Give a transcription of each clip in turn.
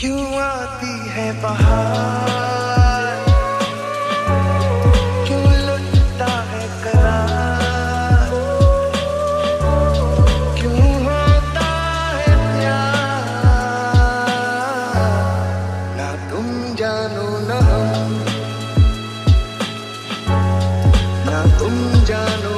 क्यों आती है बहार? क्यों है क्यों है प्यार? ना तुम जानो ना हम। ना तुम जानो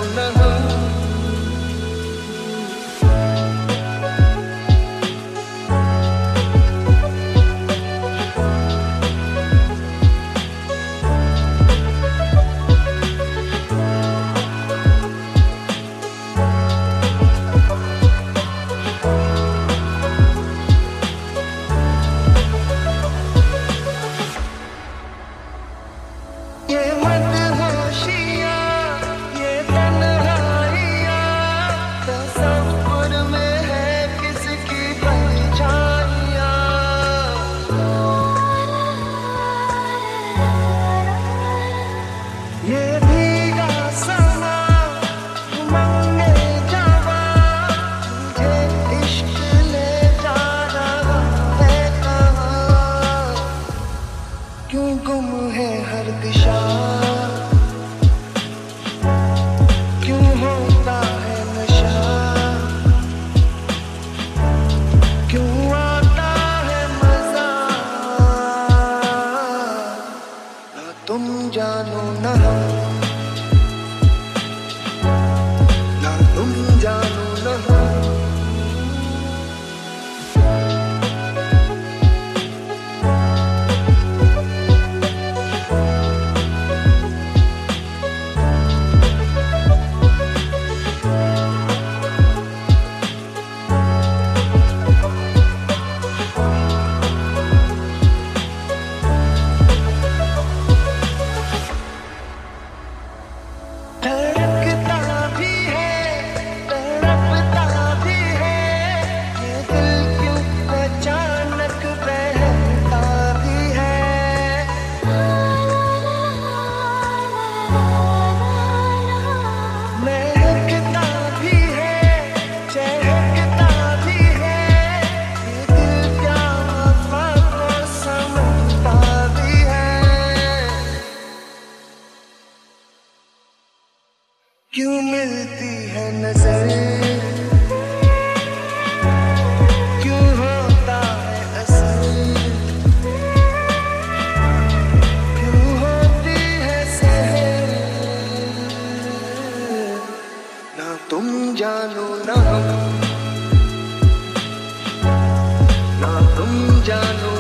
क्यों गुम है हर दिशा? क्यों होता है नशा? क्यों आता है मज़ा? ना तुम जानो ना क्यों मिलती है नज़र? क्यों होता है असर? क्यों होती है सहर? ना तुम जानो, ना हम। ना तुम जानो